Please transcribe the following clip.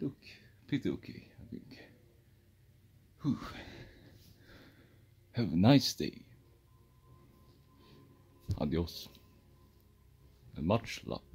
Look pretty okay, I think. Whew. Have a nice day. Adios. And much love.